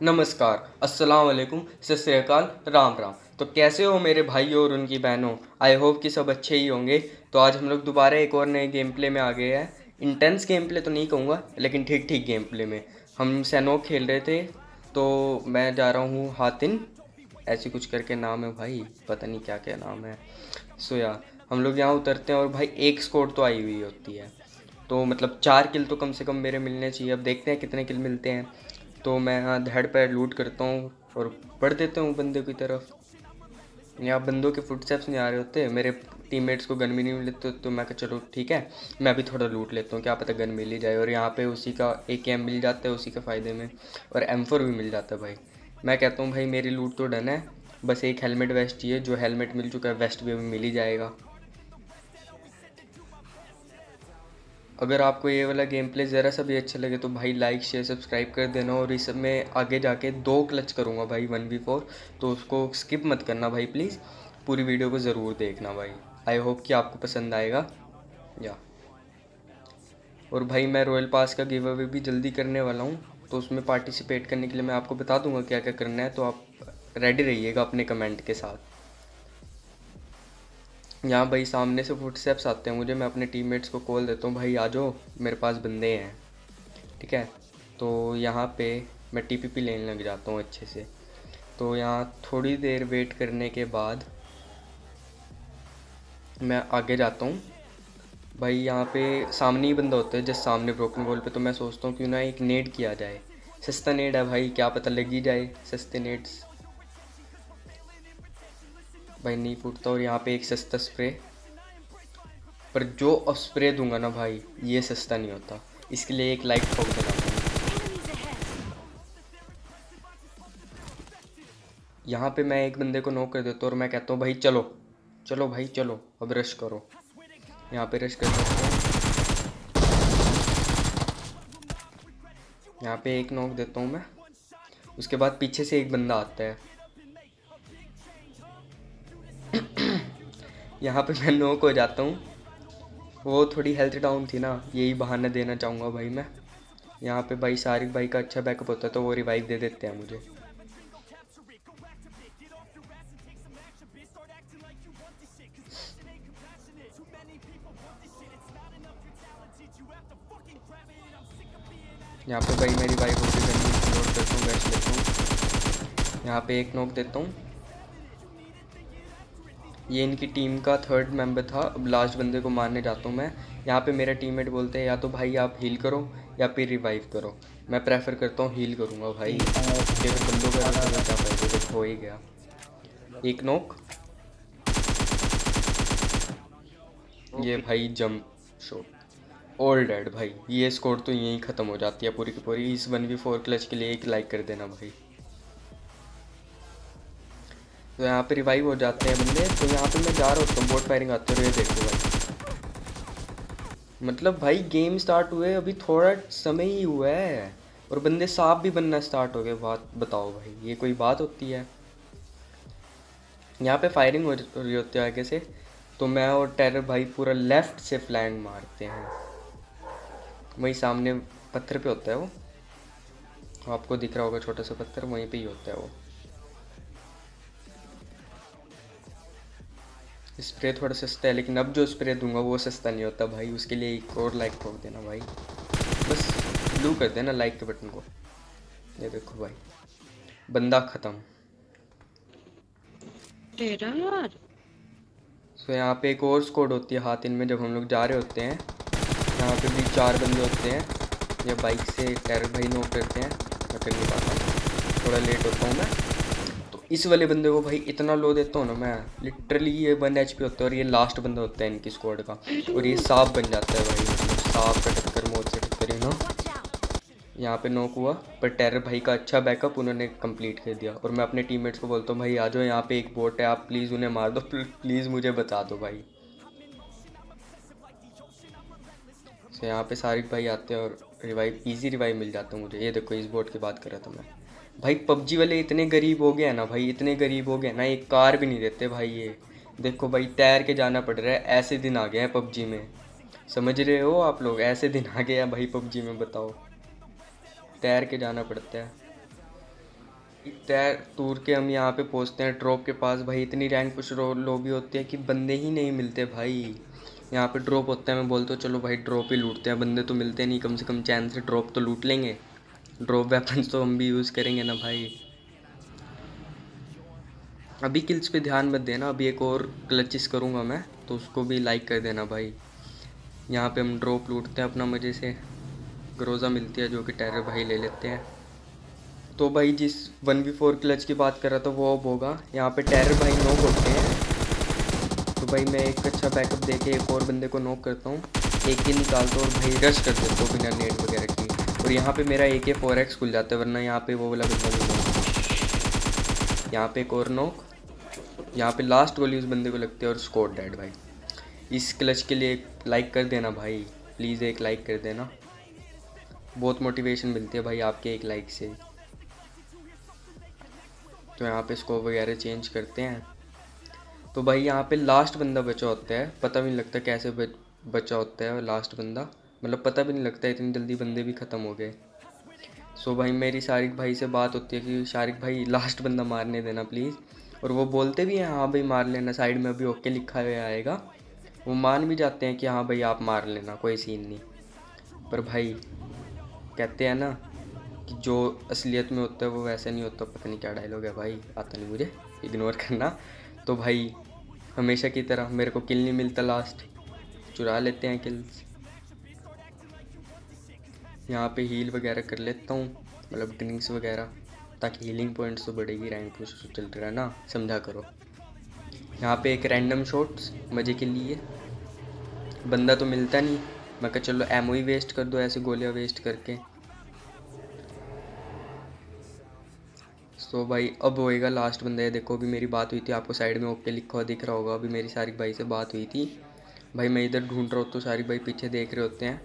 नमस्कार, अस्सलाम वालेकुम, सत राम राम। तो कैसे हो मेरे भाइयों और उनकी बहनों? आई होप कि सब अच्छे ही होंगे। तो आज हम लोग दोबारा एक और नए गेम प्ले में आ गए हैं। इंटेंस गेम प्ले तो नहीं कहूँगा, लेकिन ठीक ठीक गेम प्ले में। हम सैनोक खेल रहे थे तो मैं जा रहा हूँ हातिन। ऐसी कुछ करके नाम है भाई, पता नहीं क्या क्या नाम है। सो या हम लोग यहाँ उतरते हैं और भाई एक स्कोर तो आई हुई होती है। तो मतलब चार किल तो कम से कम मेरे मिलने चाहिए। अब देखते हैं कितने किल मिलते हैं। तो मैं धड़ पर लूट करता हूँ और बढ़ देता हूँ बंदे की तरफ़। यहाँ बंदों के फुटस्टेप्स नहीं आ रहे होते, मेरे टीममेट्स को गन भी नहीं मिलते तो मैं कहा चलो ठीक है, मैं भी थोड़ा लूट लेता हूँ, क्या पता गन मिल ही जाए। और यहाँ पे उसी का एक एम मिल जाता है उसी के फ़ायदे में, और एम फोर भी मिल जाता है भाई। मैं कहता हूँ भाई मेरी लूट तो डन है, बस एक हेलमेट वेस्ट चाहिए, जो हेलमेट मिल चुका है वेस्ट भी मिल ही जाएगा। अगर आपको ये वाला गेम प्ले ज़रा सा भी अच्छा लगे तो भाई लाइक शेयर सब्सक्राइब कर देना और इस में आगे जाके दो क्लच करूँगा भाई वन वी फोर तो उसको स्किप मत करना भाई प्लीज़ पूरी वीडियो को ज़रूर देखना भाई। आई होप कि आपको पसंद आएगा। या और भाई मैं रॉयल पास का गिव अवे भी जल्दी करने वाला हूँ तो उसमें पार्टिसिपेट करने के लिए मैं आपको बता दूँगा क्या क्या करना है तो आप रेडी रहिएगा अपने कमेंट के साथ। यहाँ भाई सामने से फुटस्टेप्स आते हैं, मुझे, मैं अपने टीममेट्स को कॉल देता हूँ, भाई, आ जाओ, मेरे पास बंदे हैं। ठीक है? तो यहाँ पे मैं टीपीपी लेने लग जाता हूँ अच्छे से। तो यहाँ थोड़ी देर वेट करने के बाद मैं आगे जाता हूँ। भाई, यहाँ पे सामने ही बंदा होता है जिस सामने ब्रोकन वॉल पे तो मैं सोचता हूँ क्यों ना एक नेट किया जाए। सस्ता नेट है भाई, क्या पता लग जाए, सस्ते नेट्स भाई नहीं फूटता और यहाँ पे एक सस्ता स्प्रे पर जो स्प्रे दूँगा ना भाई, ये सस्ता नहीं होता। इसके लिए एक लाइट ठोक देना यहाँ पे मैं एक बंदे को नोक कर देता हूँ और मैं कहता हूँ, भाई चलो चलो भाई, चलो, अब रश करो। यहाँ पे रश कर हूँ। यहाँ पे एक नोक देता हूँ मैं। उसके बाद पीछे से एक बंदा आता है। यहाँ पे मैं नोक हो जाता हूँ। वो थोड़ी हेल्थ डाउन थी ना, यही बहाना देना चाहूँगा भाई मैं। यहाँ पे भाई सारिक भाई का अच्छा बैकअप होता है तो वो रिवाइव दे देते हैं मुझे। यहाँ पे भाई मेरी वाइफ होती हूँ यहाँ पे एक नोक देता हूँ। ये इनकी टीम का थर्ड मेंबर था। अब लास्ट बंदे को मारने जाता हूँ मैं। यहाँ पे मेरा टीममेट बोलते हैं या तो भाई आप हील करो या फिर रिवाइव करो। मैं प्रेफर करता हूँ हील करूँगा भाई। फिर बंदों का देखो हो ही गया। एक नोक ये भाई जंप शॉट ऑल डेड भाई। ये स्कोर तो यहीं ख़त्म हो जाती है पूरी की पूरी। इस वन वी फोर क्लच के लिए एक लाइक कर देना भाई। तो यहाँ पे रिवाइव हो जाते हैं बंदे। तो यहाँ पे मैं जा रहा हूँ बोट फायरिंग आते हुए देखो भाई। मतलब भाई गेम स्टार्ट हुए, अभी थोड़ा समय ही हुआ है। और बंदे साफ़ भी बनना स्टार्ट हो गए, बात बताओ भाई, ये कोई बात होती है? यहाँ पे फायरिंग हो रही होती है आगे से। तो मैं और टेरर भाई पूरा लेफ़्ट से फ्लैंग मारते हैं। वही सामने पत्थर पे होता है वो। आपको दिख रहा होगा छोटा सा पत्थर, वहीं पे ही होता है वो। स्प्रे थोड़ा सस्ता है लेकिन अब जो स्प्रे दूँगा वो सस्ता नहीं होता भाई उसके लिए एक और लाइक ठोक देना भाई। बस ब्लू कर देना लाइक के बटन को। ये देखो भाई बंदा ख़त्म। तेरा यार। सो यहाँ पे एक और स्कोड होती है हाथ इनमें जब हम लोग जा रहे होते हैं यहाँ पे भी चार बंदे होते हैं या बाइक से टेरर भाई नोट करते हैं। मैं कर नहीं पाता थोड़ा लेट होता हूँ मैं। इस वाले बंदे को भाई इतना लो देता हूँ ना मैं लिटरली ये वन एच होता है और ये लास्ट बंदा होता है इनकी स्क्वाड का। और ये साफ़ बन जाता है भाई, साफ़ का टक्कर मौत से टक्कर ना यहाँ पे नोक हुआ, पर टेरर भाई का अच्छा बैकअप उन्होंने कंप्लीट कर दिया। और मैं अपने टीममेट्स को बोलता हूँ, भाई, आ जाओ, यहाँ पे एक बोट है, आप प्लीज़ उन्हें मार दो प्लीज़ मुझे बता दो भाई। तो यहाँ पे सारिक भाई आते हैं और रिवाइव इजी रिवाइव मिल जाता है मुझे। ये देखो, इस बोर्ड की बात कर रहा था मैं। भाई, पबजी वाले इतने गरीब हो गए ना भाई, इतने गरीब हो गए ना, एक कार भी नहीं देते भाई ये। देखो भाई, तैर के जाना पड़ रहा है, ऐसे दिन आ गए हैं पबजी में। समझ रहे हो आप लोग? ऐसे दिन आ गए हैं भाई पबजी में, बताओ। तैर के जाना पड़ता है। तैर टूर के हम यहाँ पे पहुँचते हैं ड्रॉप के पास। भाई, इतनी रैंक पुश लोबी होती है कि बंदे ही नहीं मिलते भाई। यहाँ पे ड्रॉप होता है, मैं बोलता हूँ, चलो भाई ड्रॉप ही लूटते हैं, बंदे तो मिलते नहीं, कम से कम चैन से ड्रॉप तो लूट लेंगे। ड्रॉप वेपन्स तो हम भी यूज़ करेंगे ना भाई। अभी किल्स पे ध्यान मत देना, अभी एक और क्लचिस करूँगा मैं तो उसको भी लाइक कर देना भाई। यहाँ पे हम ड्रॉप लूटते हैं अपना मज़े से। ग्रोज़ा मिलती है जो कि टेरर भाई ले लेते हैं। तो भाई, जिस वन वी फोर क्लच की बात कर रहा था, वो अब होगा। यहाँ पे टेरर भाई नॉक होते हैं। तो भाई मैं एक अच्छा बैकअप दे के एक और बंदे को नॉक करता हूँ। एक ही निकालता हूँ और भाई रश कर देता हूँ बिना नेट वगैरह की। और यहाँ पे मेरा ए के फोर एक्स खुल जाता है, वरना यहाँ पे वो वाला बंदा भी यहाँ पे एक और नोक यहाँ पे लास्ट गोली उस बंदे को लगती है और स्कोर डेड भाई। इस क्लच के लिए लाइक कर देना भाई। प्लीज़ एक लाइक कर देना। बहुत मोटिवेशन मिलती है भाई आपके एक लाइक से। तो यहाँ पे स्कोप वगैरह चेंज करते हैं। तो भाई यहाँ पे लास्ट बंदा बचा होता है। पता भी नहीं लगता कैसे बचा होता है लास्ट बंदा। मतलब पता भी नहीं लगता इतनी जल्दी बंदे भी ख़त्म हो गए। सो भाई मेरी शारिक भाई से बात होती है कि शारिक भाई लास्ट बंदा मारने देना प्लीज़ और वो बोलते भी हैं हाँ भाई मार लेना साइड में अभी ओके लिखा हुआ आएगा। वो मान भी जाते हैं कि हाँ भाई आप मार लेना, कोई सीन नहीं। पर भाई, कहते हैं ना कि जो असलियत में होता है वो वैसे नहीं होता, पता नहीं क्या डायलॉग है भाई, आता नहीं मुझे। इग्नोर करना। तो भाई हमेशा की तरह मेरे को किल नहीं मिलता लास्ट चुरा लेते हैं किल्स यहाँ पे हील वगैरह कर लेता हूँ मतलब ड्रिंक्स वगैरह, ताकि हीलिंग पॉइंट्स तो बढ़ेगी रैंक पुश चल रहा ना समझा करो। यहाँ पे एक रैंडम शॉट्स मज़े के लिए। बंदा तो मिलता नहीं, मैं कहा चलो एमओ ही वेस्ट कर दो, ऐसे गोलियाँ वेस्ट करके। सो भाई, अब होएगा लास्ट बंदा है, देखो, अभी मेरी बात हुई थी, आपको साइड में ओके लिखा हुआ दिख रहा होगा, अभी मेरी सारिक भाई से बात हुई थी। भाई, मैं इधर ढूंढ रहा हूँ तो सारिक भाई पीछे देख रहे होते हैं।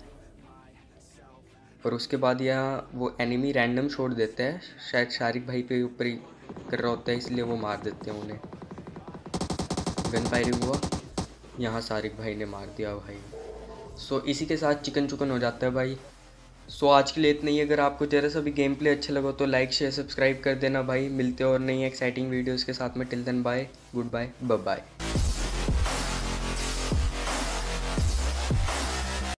और उसके बाद यहाँ वो एनिमी रैंडम छोड़ देता है, शायद शारिक भाई पे ऊपर ही कर रहा होता है, इसलिए वो मार देते हैं उन्हें। गन फायरिंग हुआ। यहाँ सारिक भाई ने मार दिया भाई। सो इसी के साथ चिकन चुकन हो जाता है भाई। सो आज के लिए इतना ही। अगर आपको ज़रा सा भी गेम प्ले अच्छा लगा तो लाइक शेयर सब्सक्राइब कर देना भाई। मिलते और नई एक्साइटिंग वीडियोज़ के साथ में। Till then bye good bye bye